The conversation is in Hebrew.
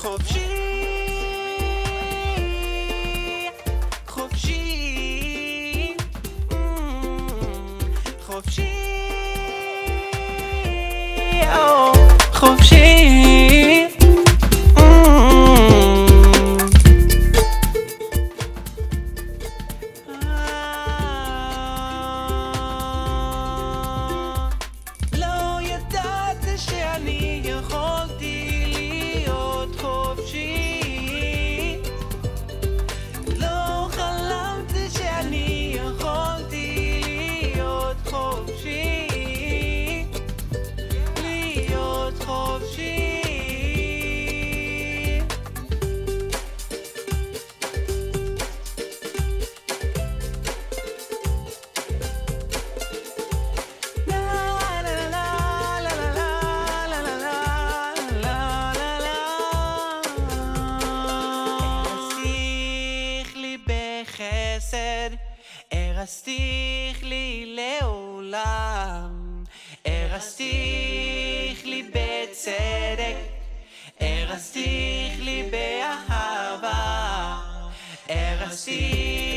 חופשי, חופשי, mm, חופשי, או, חופשי. בחסד, ארסתיך לי לעולם, ארסתיך לי בצדק, ארסתיך לי באהבה, ארסתיך